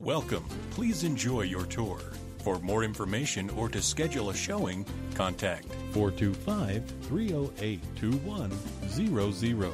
Welcome. Please enjoy your tour. For more information or to schedule a showing, contact 425 308 2100.